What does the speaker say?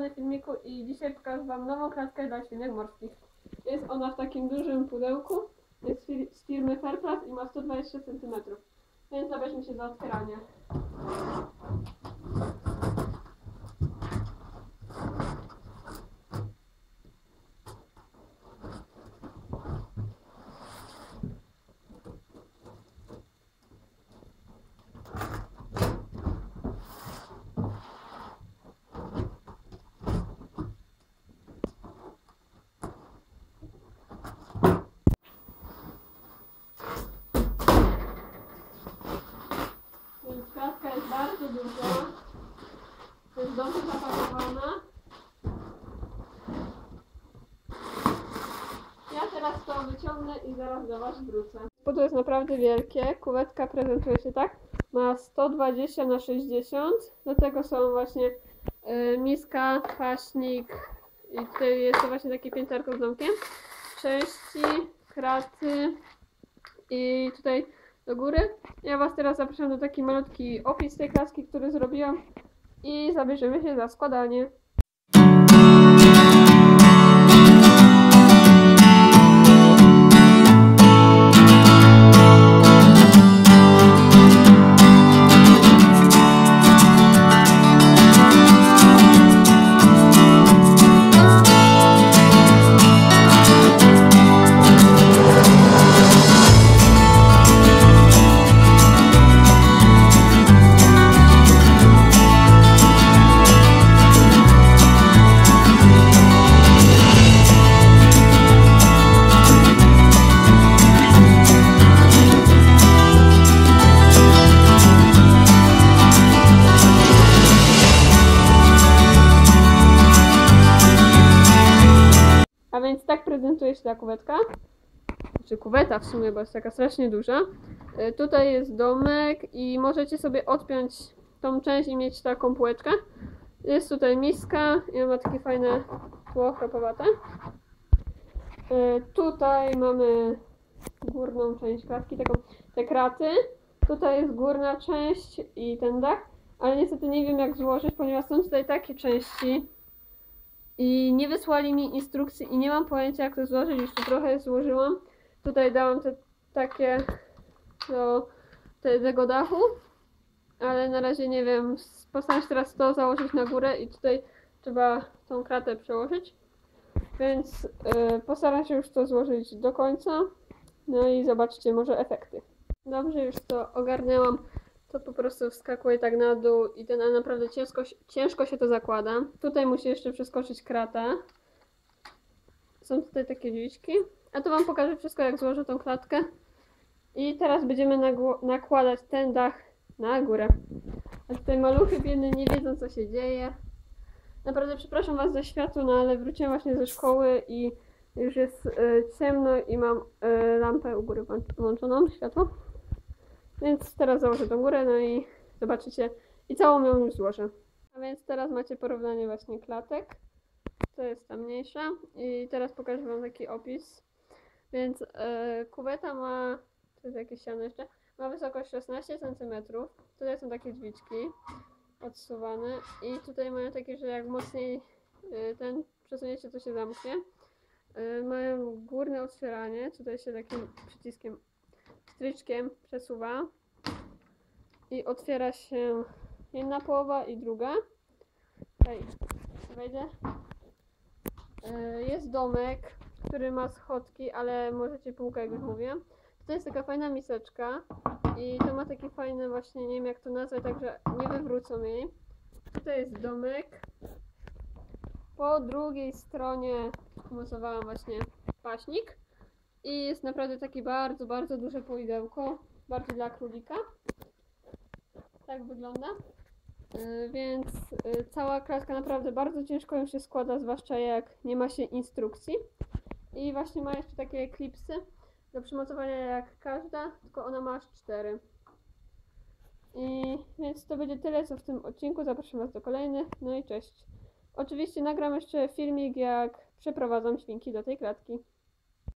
zakończenie filmiku i dzisiaj pokażę Wam nową klatkę dla świnek morskich. Jest ona w takim dużym pudełku, jest z firmy Fairplus i ma 123 cm, więc zabierzmy się za otwieranie. Klatka jest bardzo duża. Jest dobrze zapakowana. Ja teraz to wyciągnę i zaraz do Was wrócę. To jest naprawdę wielkie. Kuwetka prezentuje się tak. Ma 120 na 60. Do tego są właśnie y, miska, kwaśnik i tutaj jest to właśnie takie pięterko z domkiem. Części, kraty i tutaj do góry. Ja Was teraz zapraszam do taki malutki opis tej klaski, który zrobiłam i zabierzemy się za składanie. A więc tak prezentuje się ta kuwetka. Czy kuweta w sumie, bo jest taka strasznie duża. Y, Tutaj jest domek i możecie sobie odpiąć tą część i mieć taką półeczkę. Jest tutaj miska i ma takie fajne tło chropowate. Y, Tutaj mamy górną część klatki, taką, te kraty. Tutaj jest górna część i ten dach, ale niestety nie wiem jak złożyć, ponieważ są tutaj takie części, i nie wysłali mi instrukcji i nie mam pojęcia jak to złożyć, już tu trochę złożyłam. Tutaj dałam te takie do te, tego dachu, ale na razie nie wiem. Postaram się teraz to założyć na górę i tutaj trzeba tą kratę przełożyć. Więc yy, postaram się już to złożyć do końca. No i zobaczcie może efekty. Dobrze, już to ogarnęłam. To po prostu wskakuje tak na dół i a naprawdę ciężko, ciężko się to zakłada. Tutaj musi jeszcze przeskoczyć krata. Są tutaj takie drzwiczki. A to Wam pokażę wszystko, jak złożę tą klatkę. I teraz będziemy nakładać ten dach na górę. A tutaj maluchy biedne nie wiedzą, co się dzieje. Naprawdę przepraszam Was za światło, no ale wróciłem właśnie ze szkoły i już jest e, ciemno i mam e, lampę u góry włącz- włączoną, światło. Więc teraz założę tą górę, no i zobaczycie. I całą ją już złożę. A więc teraz macie porównanie właśnie klatek. To jest ta mniejsza. I teraz pokażę Wam taki opis. Więc e, kuweta ma, to jest jakieś siano jeszcze, ma wysokość 16 cm. Tutaj są takie drzwiczki odsuwane. I tutaj mają takie, że jak mocniej e, ten przesuniecie, to się zamknie. E, mają górne otwieranie. Tutaj się takim przyciskiem stryczkiem przesuwa i otwiera się jedna połowa i druga. Tutaj wejdę. E, Jest domek, który ma schodki, ale możecie półkę, jak już mówiłam. Tutaj jest taka fajna miseczka i to ma takie fajne właśnie, nie wiem jak to nazwać, także nie wywrócą jej. Tutaj jest domek. Po drugiej stronie umocowałam właśnie paśnik. I jest naprawdę takie bardzo, bardzo duże poidełko. Bardzo dla królika. Tak wygląda. Yy, Więc yy, cała klatka naprawdę bardzo ciężko ją się składa, zwłaszcza jak nie ma się instrukcji. I właśnie ma jeszcze takie klipsy do przymocowania jak każda, tylko ona ma aż cztery. I więc to będzie tyle co w tym odcinku. Zapraszam Was do kolejnych. No i cześć. Oczywiście nagram jeszcze filmik jak przeprowadzam świnki do tej klatki.